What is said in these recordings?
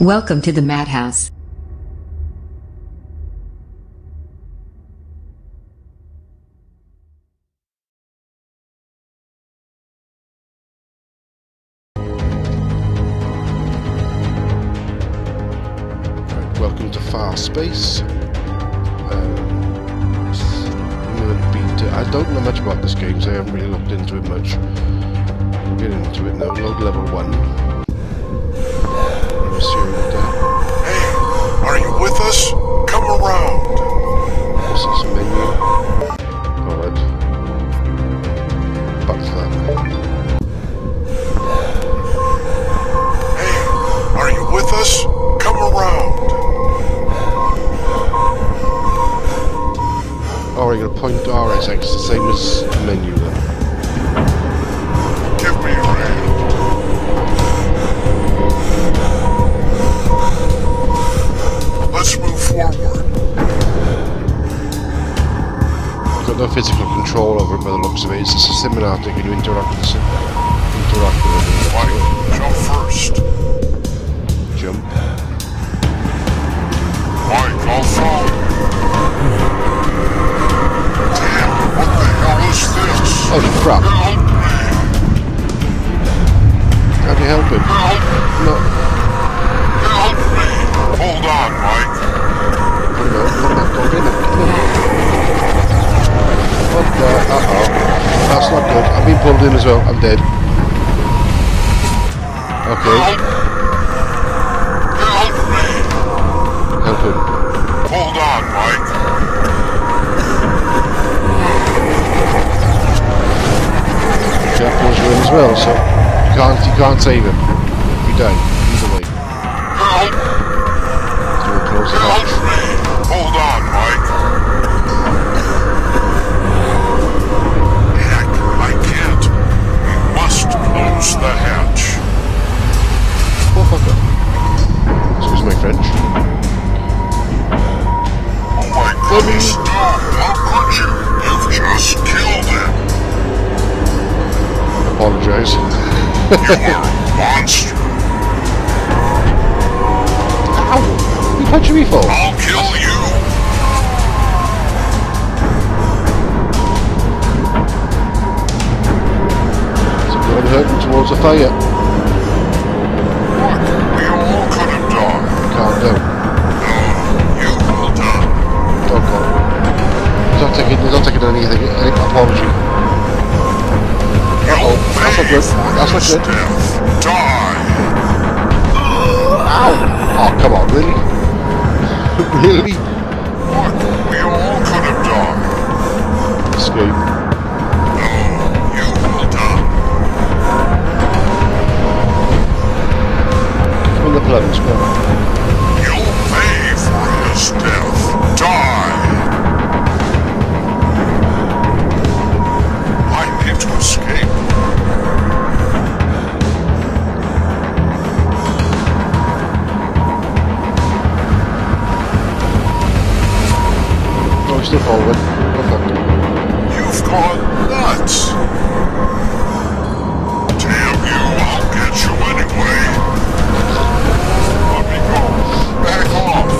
Welcome to the madhouse. Welcome to Far Space. Oh, we're gonna point to RSX, the same as menu then. Give me your hand. Let's move forward. Got no physical control over it by the looks of it. It's just a cinematic and you interact with it. Interact with it. Mike, jump first. Jump. Mike, I'll follow. Holy crap. How do you help him? Help! No. Help me! Hold on, Mike. No, not that dog in. What the? Uh-oh. That's not good. I've been pulled in as well. I'm dead. Okay. Jack pulls you in as well, so you can't, you can't save him. You die. Either way. Help! So we'll close the Help me! Hold on, Mike. Heck, I can't. We must close the hatch. Oh, fuck up. Excuse my French. Oh my goodness, no! How could you? You've just killed him. Apologise. You are a monster. Ow! You punching me for? I'll kill you. So go and hurt him towards the fire. What? We all could have died. Calm down. No, you will die. Okay. He's not taking, he's not taking anything, any apology. You'll Uh-oh. That's not good. That's not good. Die. Ow! Oh, come on, really? really? What? We all could have died. Escape. No, you will die. Come the plums, come on. You'll pay for his death. Gone nuts. Damn you, I'll get you anyway. Let me go. Back off.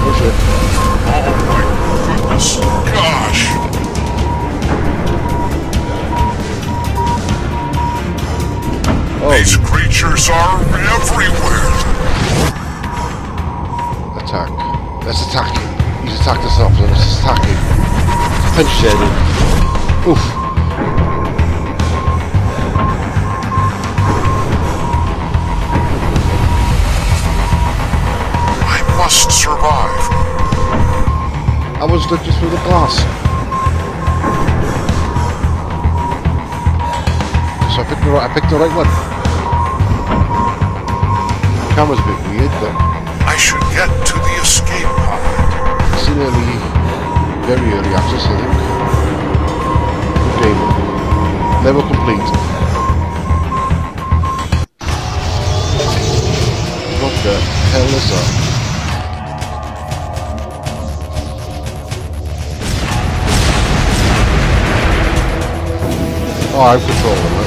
Oh, shit. Oh my goodness. Gosh. Oh, These creatures are everywhere. Punch his head. Oof. I must survive. I was looking through the glass. So I picked the right, I picked the right one. The camera's a bit weird, but I should get to the escape pod. early, very early access, I think. Good game. Level complete. What the hell is that? Oh, I'm controlling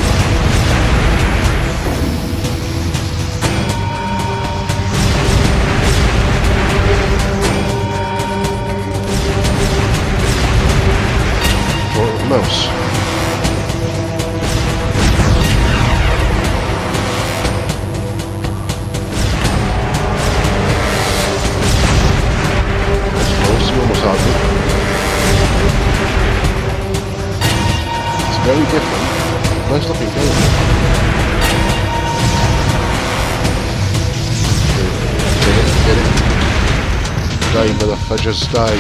die.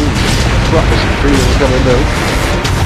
Ooh, crap, there's freedom coming.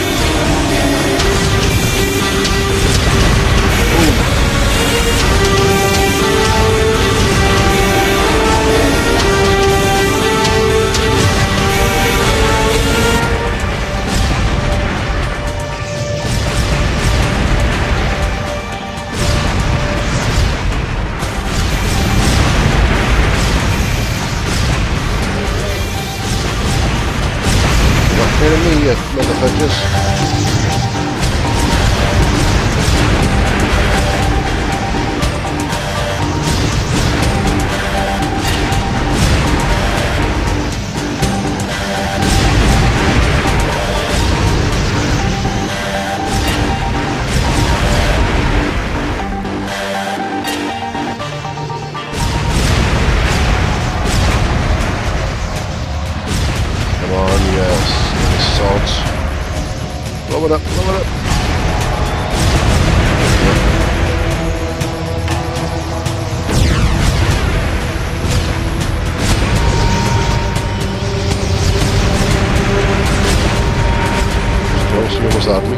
Almost had me.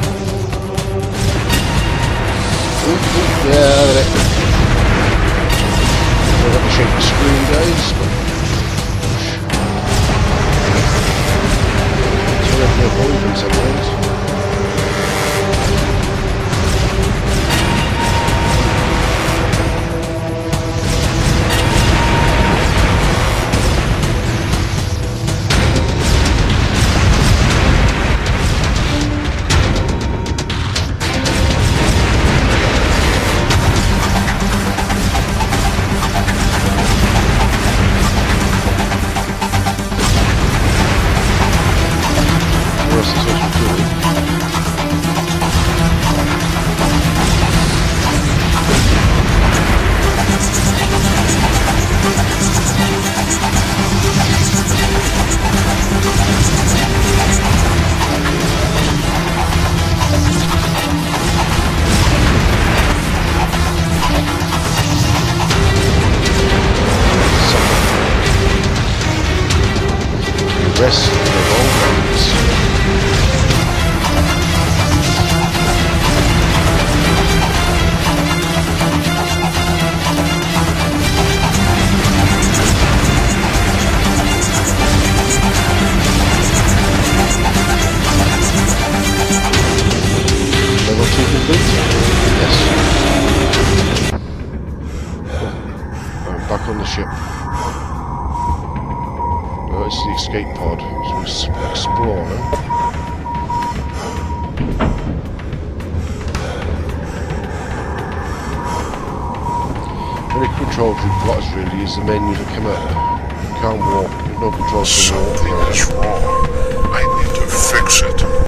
Yeah, out of it. I've got to shake the screen, guys. But So have to avoid them sometimes. Where's back on the ship. Oh, it's the escape pod, so we explore now. Very controls we've got is really is the menu to come up. You can't walk, no controls to walk. Something is wrong. I need to fix it.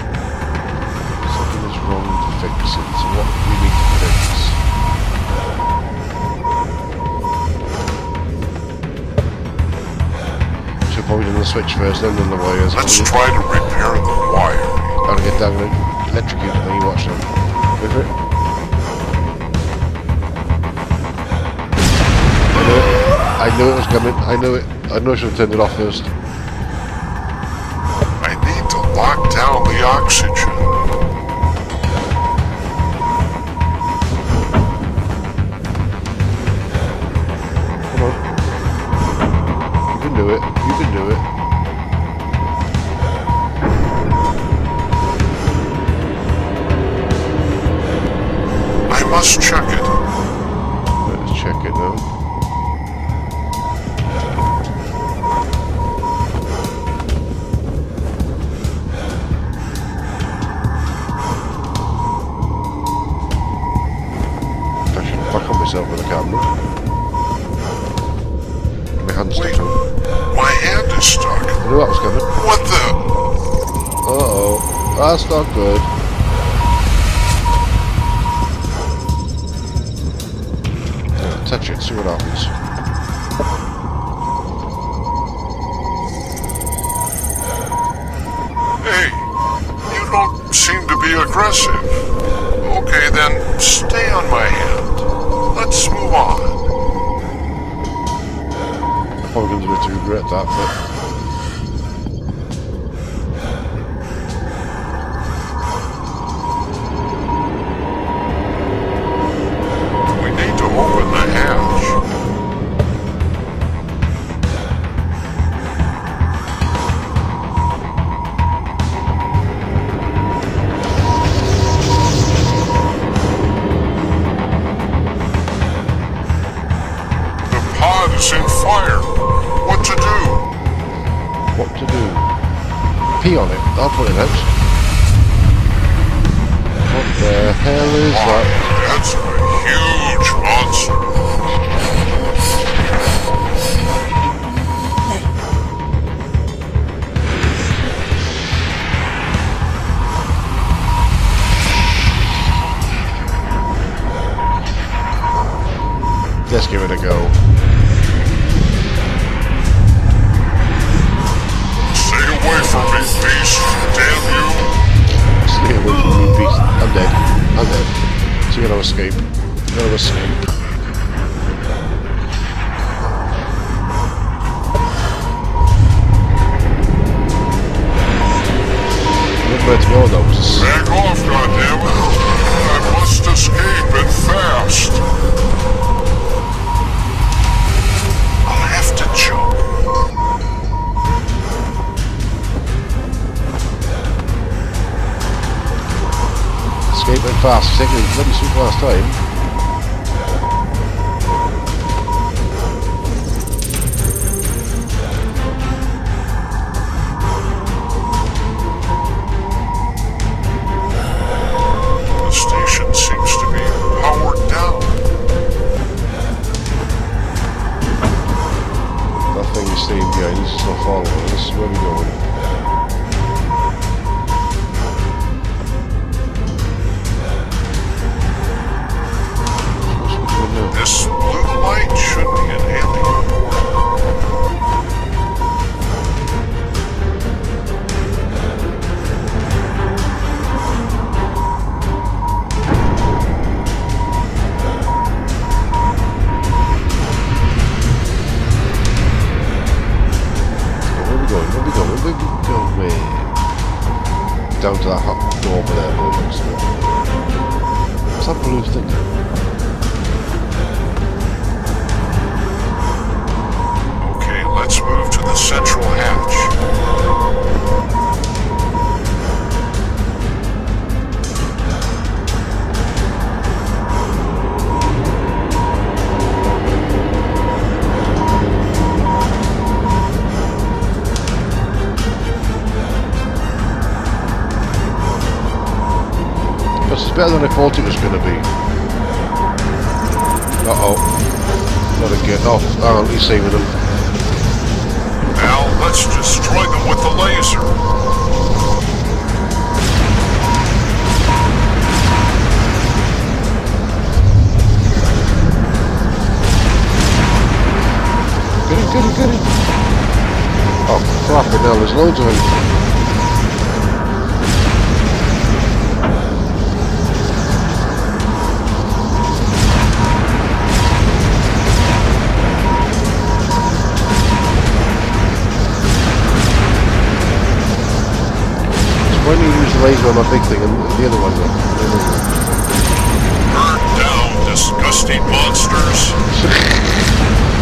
Switch first, then the wires. Let's try to repair the wiring. Gotta get down and electrocute them. You watch them. Wait for it. I know. I I knew it was coming. I knew it. I knew I should have turned it off first. I need to lock down the oxygen. Come on. You can do it. You can do it. I must check it. Let's check it now. I should back on myself with a camera. My hand's Wait. stuck. My hand is stuck. I knew that was coming. What the? Uh oh. That's not good. Touch it, see what happens. Hey, you don't seem to be aggressive. Okay, then stay on my hand. Let's move on. Probably going to do it to regret that, but Gotta escape. You gotta escape. To go, though. Back off, goddammit. I must escape and fast. Fast. Taking bloody super last time. The station seems to be powered down. That is staying behind. He's not following us. Where are we going? Better than I thought it was going to be. Uh-oh. Not again. Oh, hang on, he's saving them. Now, let's destroy them with the laser. Get him, get him, get him. Oh, crap, now there's loads of them. Laser on my big thing and the other one. The other one. Burn down, disgusting monsters!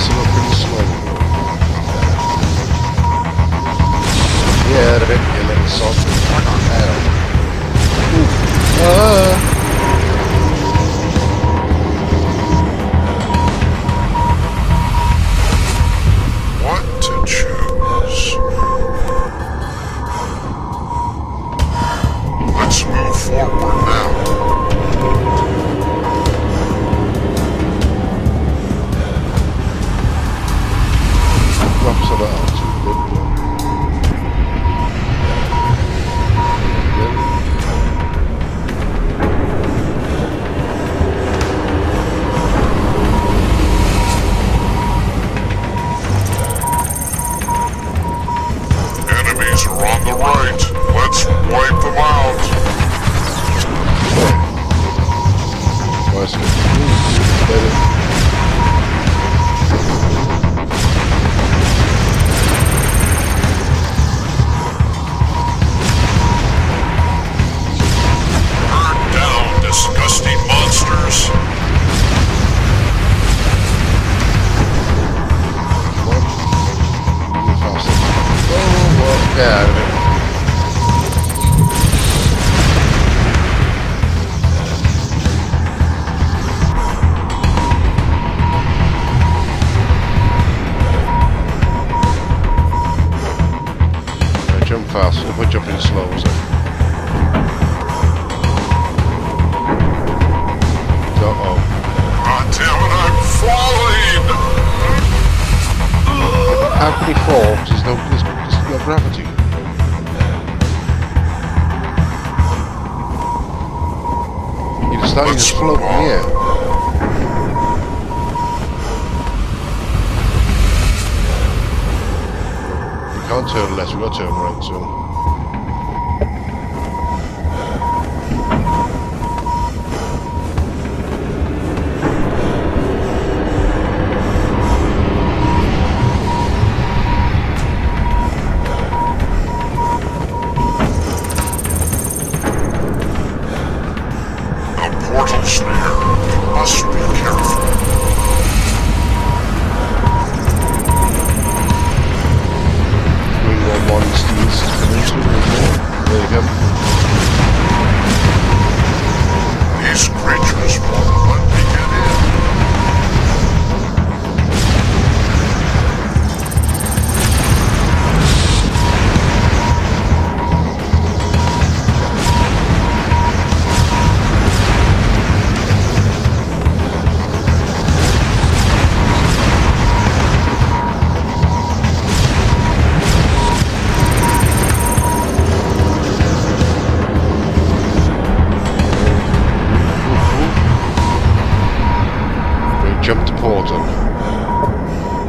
fast enough pretty slow. Yeah, a bit a little soft. What fast. If I jump in slow, so. Uh-oh. God damn it, I'm falling! How can he fall? There's no, there's, there's no gravity. You'd start you just float in the air. Can't turn left, we've got to turn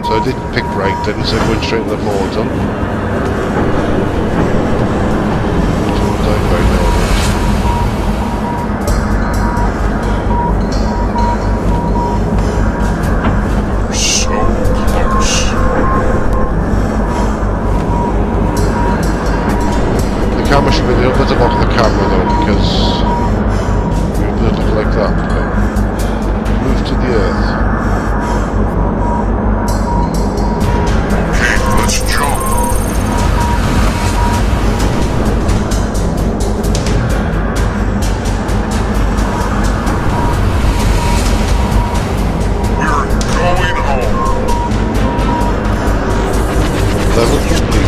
So I did pick right, didn't so I went straight to the Porton. Level complete.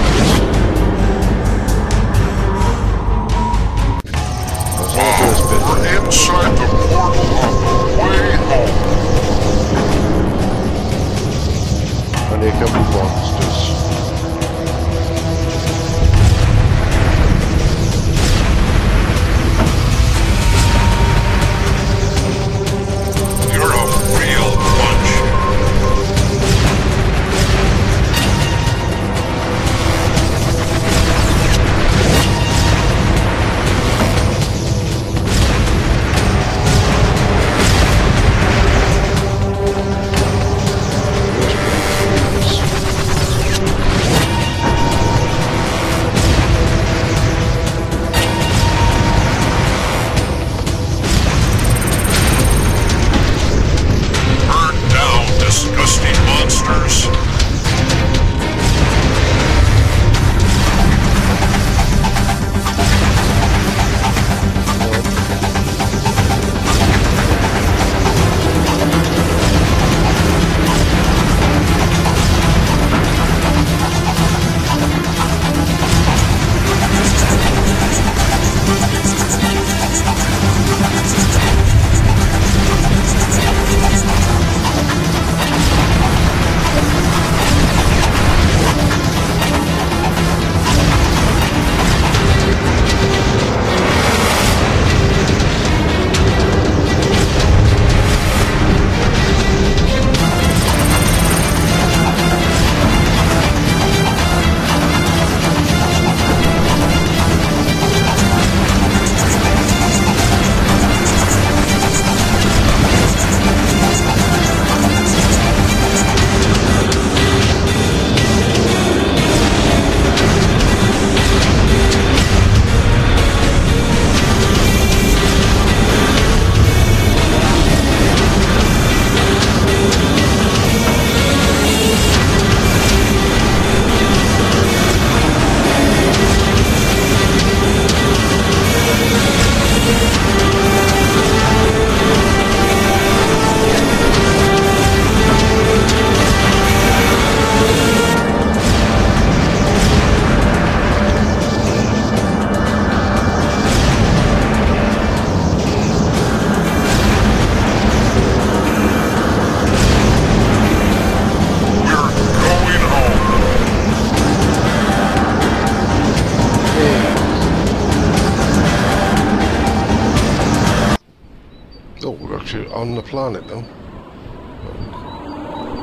On planet now.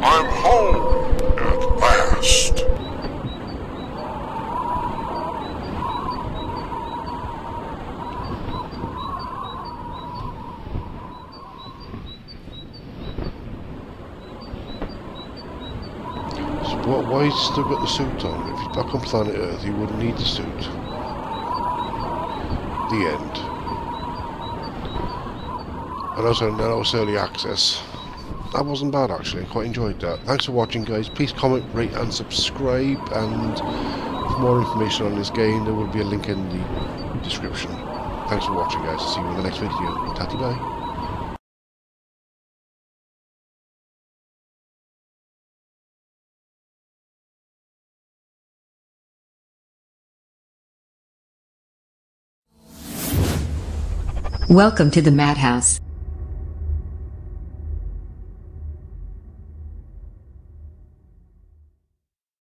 I'm home at last. So what, why you still got the suit on? If you're back on planet Earth, you wouldn't need the suit. The end. And also, now it's early access. That wasn't bad actually, quite enjoyed that. Thanks for watching guys, please comment, rate and subscribe and for more information on this game there will be a link in the description. Thanks for watching guys, see you in the next video. Tatty bye. Welcome to the Madhouse.